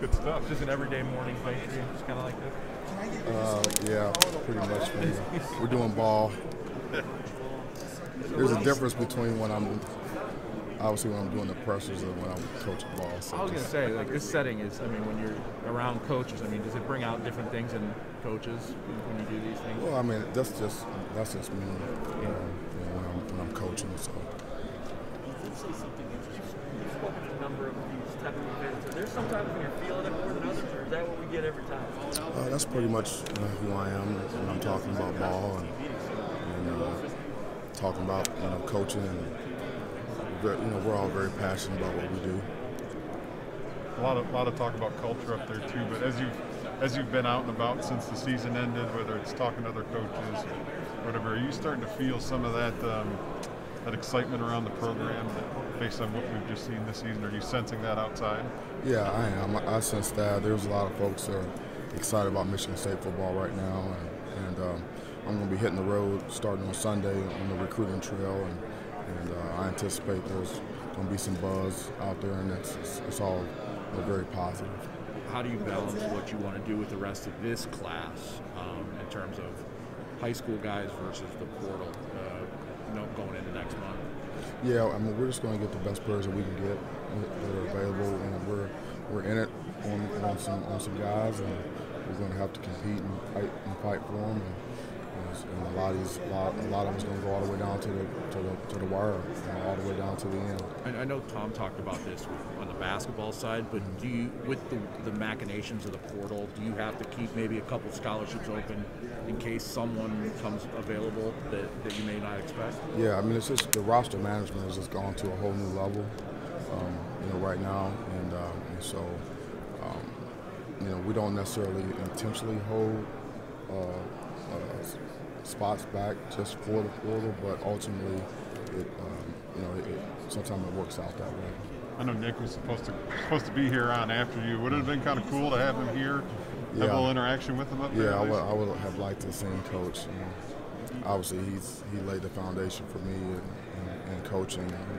Good stuff. Just an everyday morning fight for you, just kind of like this. Uh, yeah, pretty much. We're doing ball. There's a difference between when I'm obviously when I'm doing the pressures and when I'm coaching ball. So I was gonna say, like this setting is. I mean, when you're around coaches, I mean, does it bring out different things in coaches when you do these things? Well, I mean, that's just that's just me, you know, you know when, I'm, when I'm coaching. So. Number type of events. Are there sometimes when you're feeling it more than others, or is that what we get every time? Uh, that's pretty much you know, who I am when I'm talking about ball and, and uh, talking about you know coaching and you know we're all very passionate about what we do. A lot of lot of talk about culture up there too. But as you as you've been out and about since the season ended, whether it's talking to other coaches, or whatever, are you starting to feel some of that um, that excitement around the program that, based on what we've just seen this season? Are you sensing that outside? Yeah, I am. I sense that there's a lot of folks that are excited about Michigan State football right now, and, and um, I'm going to be hitting the road starting on Sunday on the recruiting trail, and, and uh, I anticipate there's going to be some buzz out there, and it's, it's, it's all you know, very positive. How do you balance what you want to do with the rest of this class um, in terms of high school guys versus the portal, uh, going into next month? Yeah, I mean, we're just going to get the best players that we can get that are available, and we're we're in it on, on some on some guys, and we're going to have to compete and fight and fight for them. And, and a lot of these, a lot, a lot of them is going to go all the way down to the to the, to the wire, you know, all the way down to the end. I, I know Tom talked about this on the basketball side, but do you, with the, the machinations of the portal, do you have to keep maybe a couple scholarships open in case someone comes available that, that you may not expect? Yeah, I mean, it's just the roster management has just gone to a whole new level, um, you know, right now, and, uh, and so, um, you know, we don't necessarily intentionally hold. Spots back just for the portal, but ultimately, it um, you know, it, it, sometimes it works out that way. I know Nick was supposed to supposed to be here on after you. Would it have been kind of cool to have him here, yeah. have a little interaction with him up there? Yeah, I would, I would have liked to see coach. You know, obviously, he's he laid the foundation for me and coaching. And,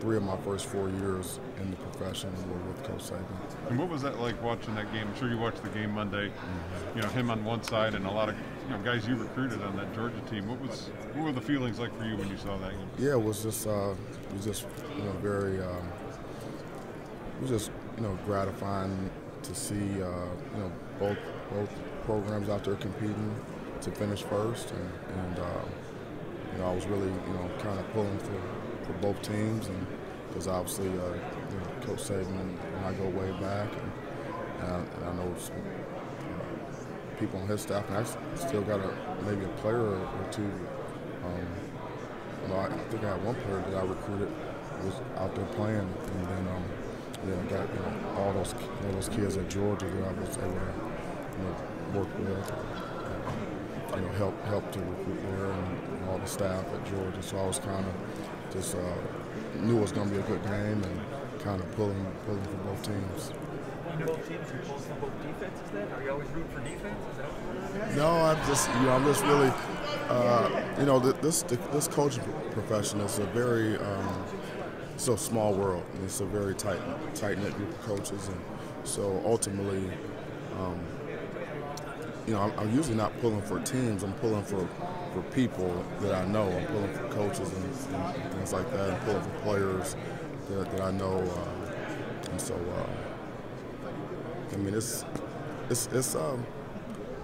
three of my first four years in the profession were with Coach Saban. And what was that like watching that game? I'm sure you watched the game Monday. Mm-hmm. You know, him on one side and a lot of you know guys you recruited on that Georgia team. What was what were the feelings like for you when you saw that? Yeah, it was just uh, it was just you know very um, it was just you know gratifying to see uh, you know both both programs out there competing to finish first and, and uh, you know I was really you know kind of pulling for for both teams, and because obviously uh, you know, Coach Saban and I go way back, and, I, and I, know people on his staff, and I still got a maybe a player or, two. Um, you know, I, think I had one player that I recruited was out there playing, and then um, got you know all those all those kids at Georgia that I was able to you know, work with. You know, help help to recruit there and, and all the staff at Georgia. So I was kind of just uh, knew it was going to be a good game and kind of pulling pulling for both teams. Both teams are pulling for both defenses. Then are you always rooting for defense? No, I'm just you know I'm just really uh, you know this this coaching profession is a very um, small world. It's a very tight tight knit group of coaches, and so ultimately. Um, you know, I'm, I'm, usually not pulling for teams. I'm pulling for, for people that I know. I'm pulling for coaches and, and things like that. I'm pulling for players that, that I know. Uh, and so, uh, I mean, it's it's it's um,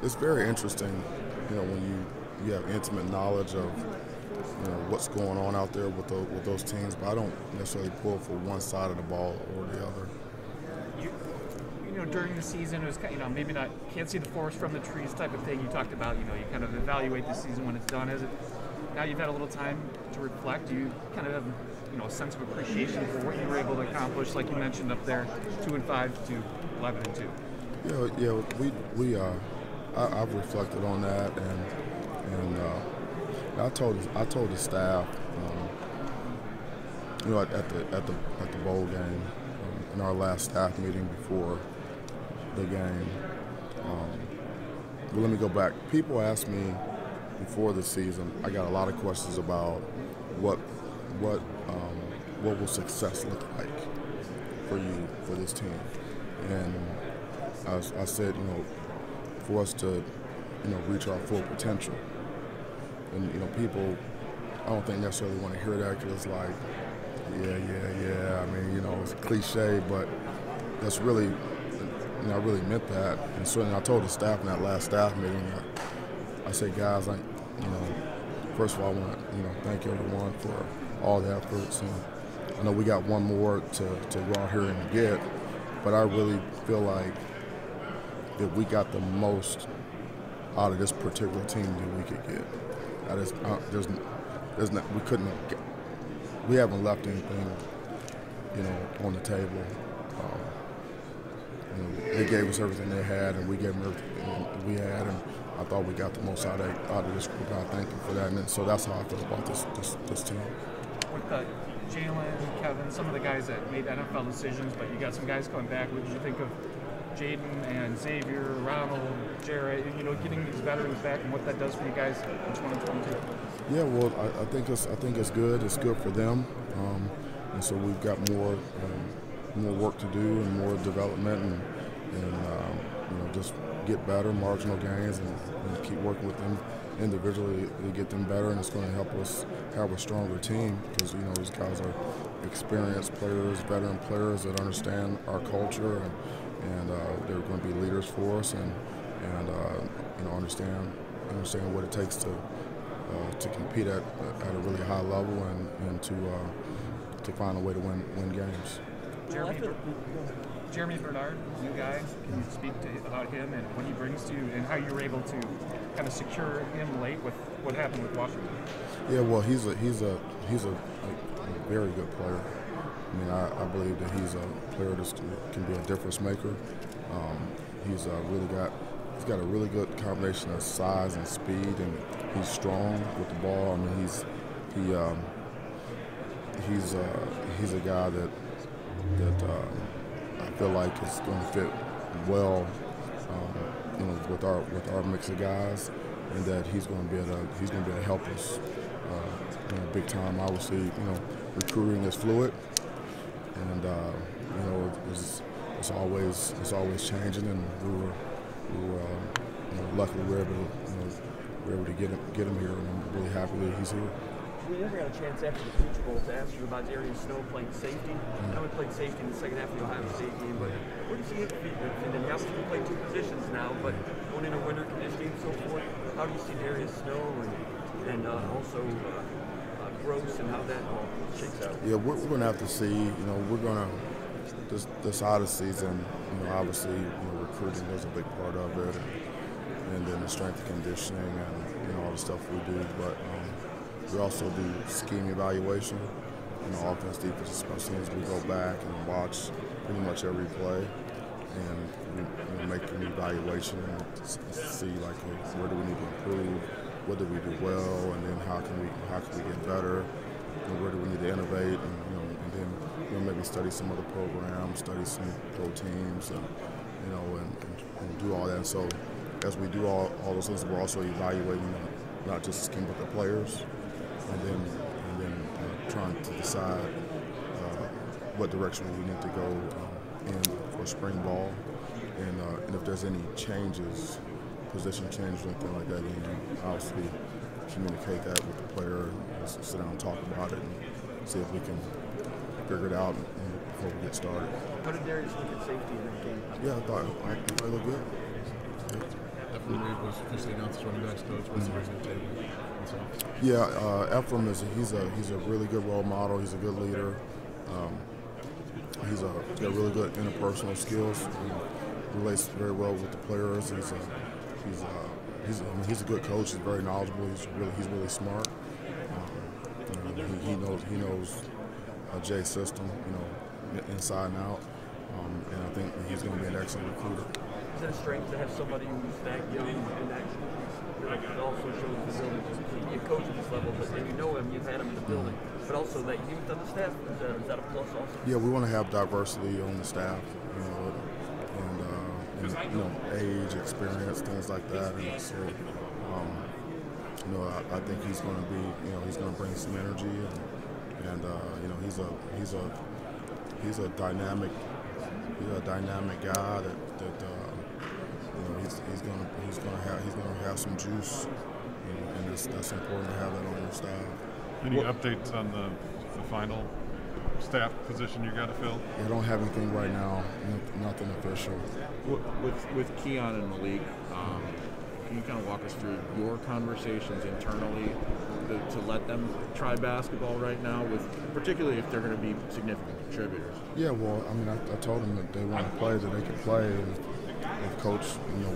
it's very interesting. You know, when you you have intimate knowledge of you know what's going on out there with those, with those teams, but I don't necessarily pull for one side of the ball or the other You know, during the season, it was you know maybe not can't see the forest from the trees type of thing. You talked about you know you kind of evaluate the season when it's done. Is it now you've had a little time to reflect? Do you kind of have you know a sense of appreciation for what you were able to accomplish, like you mentioned up there, two and five to eleven and two? Yeah, yeah, we we uh, I, have reflected on that and and uh, I told I told the staff, um, you know, at, at, the at the at the bowl game um, in our last staff meeting before the game. Um, but let me go back. People asked me before the season. I got a lot of questions about what what what will success look like for you for this team, and I, I said, you know, for us to, you know, reach our full potential. And you know, people, I don't think necessarily want to hear that because it's like, yeah, yeah, yeah. I mean, you know, it's cliche, but that's really, you know, I really meant that. And certainly, I told the staff in that last staff meeting, I, I said, guys, I, you know, first of all, I want to, you know, thank everyone for all the efforts. And I know we got one more to, to go out here and get, but I really feel like that we got the most out of this particular team that we could get. I just, uh, there's, there's not, we couldn't, we haven't left anything, you know, on the table. Um, you know, they gave us everything they had, and we gave them everything we had, and I thought we got the most out of out of this group. I thank them for that, and so that's how I feel about this this, this team. Jalen, Kevin, some of the guys that made NFL decisions, but you got some guys coming back. What did you think of Jaden and Xavier, Ronald, Jarrett? You know, getting these veterans back and what that does for you guys in 2022. Yeah, well, I, I think it's I think it's good. It's good for them, um, and so we've got more um, more work to do and more development and and um, you know just get better, marginal gains, and, and, keep working with them individually to get them better. And it's going to help us have a stronger team because you know these guys are experienced players, veteran players that understand our culture and and uh, they're going to be leaders for us and and uh, you know understand understand what it takes to uh, to compete at at a really high level and, and to uh, to find a way to win win games. Jeremy, Jeremy Bernard, new guy. Can you speak to, about him and what he brings to you, and how you were able to kind of secure him late with what happened with Washington? Yeah, well, he's a he's a he's a, a very good player. I mean, I, I, believe that he's a player that can be a difference maker. Um, he's uh, really got he's got a really good combination of size and speed, and he's strong with the ball. I mean, he's he um, he's uh, he's a guy that that uh, I feel like it's going to fit well, um, you know, with our with our mix of guys, and that he's going to be able to he's going to be able to help us, uh, you know, big time. Obviously, you know, recruiting is fluid, and uh, you know, it's, it's always it's always changing, and we were we were uh, you know, luckily we were able to you know, we were able to get him, get him here, and I'm really happy that he's here. We never got a chance after the Peach Bowl to ask you about Darius Snow playing safety. I know he played safety in the second half of the Ohio State game, but where does he fit? And then he played two positions now, but going into winter conditioning and so forth, how do you see Darius Snow and, and uh, also uh, uh, Gross and how that all shakes out? Yeah, we're, we're going to have to see. You know, we're going to this this out of season. You know, obviously, you know, recruiting was a big part of it, and, and then the strength and conditioning and you know all the stuff we do, but. Um, we also do scheme evaluation, you know, offense, defense, special teams. We go back and watch pretty much every play and we, make an evaluation and see like where do we need to improve, what did we do well, and then how can we how can we get better, and where do we need to innovate, and you know, and then you know maybe study some other programs, study some pro teams, and you know, and, and, and do all that. So as we do all, all those things, we're also evaluating not just the scheme but the players and then and then uh, trying to decide uh, what direction we need to go uh, in for spring ball, and, uh, and if there's any changes, position changes, or anything like that, then you obviously communicate that with the player, and sit down and talk about it, and see if we can figure it out before we get started. How did Darius look at safety in that game? Yeah, I thought I, I looked good. Definitely was just announced as running backs coach. What's the reason table? Yeah, uh, Effrem is a, he's a he's a really good role model. He's a good leader. Um, he's a he's got really good interpersonal skills. He relates very well with the players. He's a he's a, he's a, he's a good coach. He's very knowledgeable. He's really he's really smart. Um, you know, he, he, knows he knows a J system. You know, inside and out. Um, and I think he's going to be an excellent recruiter. Is it a strength to have somebody who's that young and actually it also shows the coach at this level, but you know him, you've had him in the building, but also that youth on the staff, is that, is that a plus also? Yeah, we want to have diversity on the staff, you know, and, uh, and you know, age, experience, things like that. And so, um, you know, I, I think he's going to be, you know, he's going to bring some energy, and, and uh, you know, he's a he's a he's a dynamic he's a dynamic guy that, that uh, you know he's, he's gonna he's gonna have he's gonna have some juice, you know, and it's, that's important to have that on your staff. Any updates on the, the final staff position you got to fill? I don't have anything right now, no- nothing official. With with, with Keon and Malik, um, can you kind of walk us through your conversations internally to, to let them try basketball right now, with particularly if they're going to be significant contributors? Yeah, well, I mean, I, I told them that they want to play, that they can play, and if coach, you know,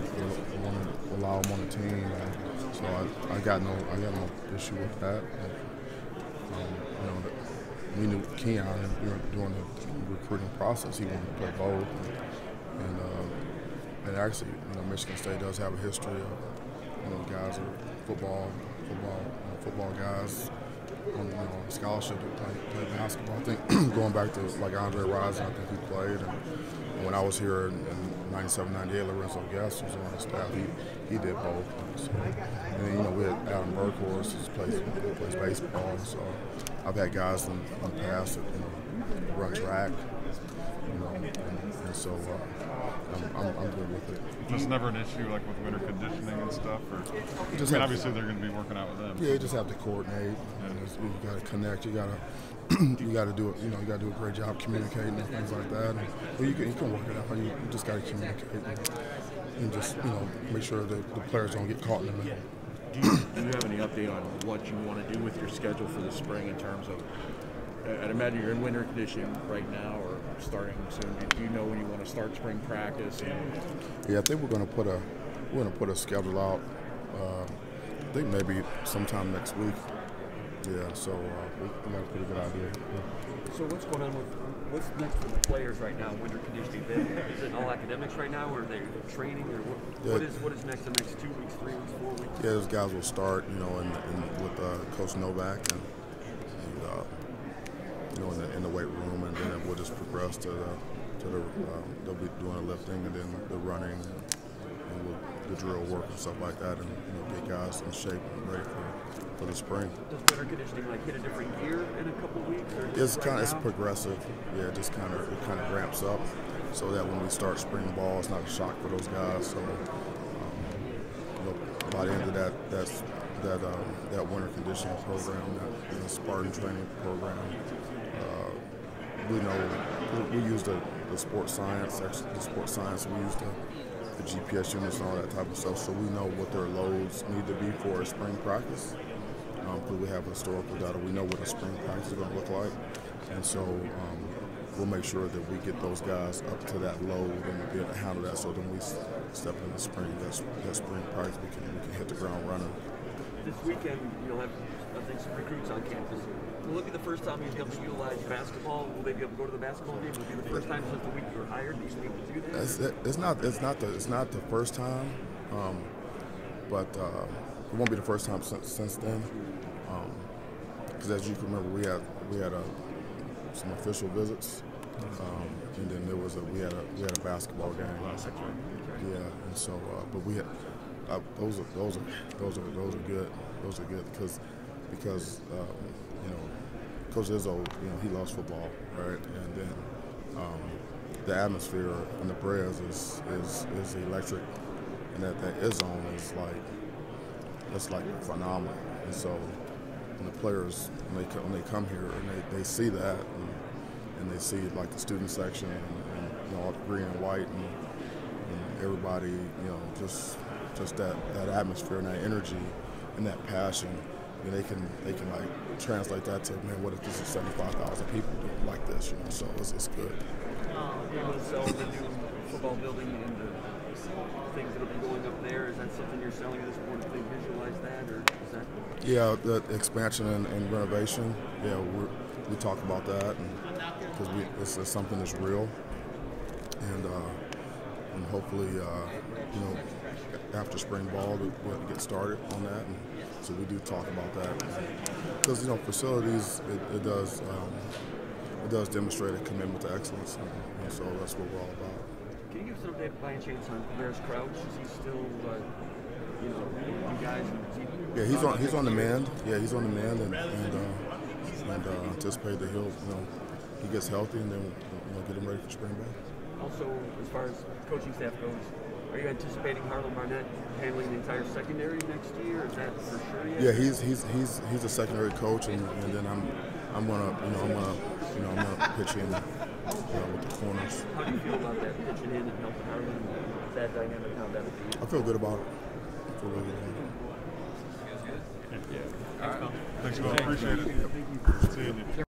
want to allow them on the team, and so I, I got no, I got no issue with that. And, um, you know, we knew Keon and during, the recruiting process, he wanted to play both, and uh, and actually, you know, Michigan State does have a history of, you know, guys are football, football, football guys on, you know, scholarship to play, play basketball. I think going back to like Andre Rison, I think he played. And when I was here in, in 97, 98, Lorenzo Guess was on the staff. He, he did both. So, and then, you know, we had Adam Burkhorst who plays, who plays baseball. So I've had guys in, in the past that you know, run track. You know, and, and so uh, I'm, I'm, I'm good with it. Just never an issue like with winter conditioning and stuff, or just I mean, obviously they're going to be working out with them. Yeah, you just have to coordinate. And it's- you got to connect. You got to you got to do it. You know, you got to do a great job communicating and things like that. And, well, you can you can work it out. You, you just got to communicate and, and just you know make sure that the players don't get caught in the middle. Do you, do you have any update on what you want to do with your schedule for the spring in terms of? I'd imagine you're in winter conditioning right now, or starting soon. Do you know when you want to start spring practice? And Yeah, I think we're going to put a we're going to put a schedule out. Uh, I think maybe sometime next week. Yeah, so uh, we, got a pretty good idea. Yeah. So what's going on with what's next for the players right now? Winter conditioning. Is it all academics right now, or are they training, or what, what Yeah. is what is next? The next two weeks, three weeks, four weeks? Yeah, those guys will start, you know, in, in, with uh, Coach Novak and, and uh, you know, in the, in the weight room, and then we'll just progress to the to the um, they'll be doing the lifting and then the running and, and we'll, the drill work and stuff like that, and you know, get guys in shape and ready for, for the spring. Does winter conditioning like hit a different gear in a couple weeks? Or It's right kind of it's progressive. Yeah, it just kind of it kind of ramps up, so that when we start spring ball, it's not a shock for those guys. So, um, you know, by the end of that that's that um, that winter conditioning program, that you know, Spartan training program, uh, we know we, we use the, the sports science, actually the sports science. We use the the GPS units and all that type of stuff, so we know what their loads need to be for a spring practice because we have historical data. We know what a spring practice is going to look like, and so um, we'll make sure that we get those guys up to that load and be able to handle that. So then we step in the spring, that, that spring practice, we can we can hit the ground running. This weekend, you'll have I think some recruits on campus. Will it be the first time you'll be able to utilize basketball? Will they be able to go to the basketball game? Will it be the first time since the week you were hired that be able to do that? It's, it's not it's not the it's not the first time, um, but uh, it won't be the first time since, since then. Because as you can remember, we had we had a, some official visits, um, and then there was a we had a we had a basketball game. Yeah, and so uh, but we had uh, those are those are those are those are good. Those are good because because um, you know Coach Izzo, you know he loves football, right? And then um, the atmosphere in the Bres is is is electric, and that that Izzone is like it's like phenomenal. And so when the players when they when they come here and they, they see that and, and they see like the student section and, and you know all the green and white and, and everybody you know just just that, that atmosphere and that energy and that passion and they can they can like translate that to man what if this is 75,000 people doing like this you know so it's, it's good uh, sell the new football building and the things that'll be going there? Is that something you're selling at this point? If they visualize that, or is that? Yeah, the expansion and, and renovation. Yeah, we we talk about that, because it's, it's something that's real, and uh, and hopefully, uh, you know, after spring ball, we we have to get started on that, and so we do talk about that, because you know, facilities it, it does um, it does demonstrate a commitment to excellence, and, and so that's what we're all about an update by any chance on Bears Crouch? Is he still, uh, you know, you guys? He yeah, he's on. He's on the mend. Yeah, he's on the mend, and and, uh, and uh, anticipate that he'll, you know, he gets healthy, and then you know, get him ready for spring ball. Also, as far as coaching staff goes, are you anticipating Harlan Barnett handling the entire secondary next year? Is that for sure yet? Yeah, he's he's he's he's a secondary coach, and, and then I'm I'm gonna you know I'm gonna you know I'm gonna pitch in with the corners. How do you feel about that pitch and hitting help? How you, that dynamic, how that would be? I feel good about it. I feel really good. Feels? Yeah. All right. Thanks, Thanks, Thanks, Appreciate it. See you.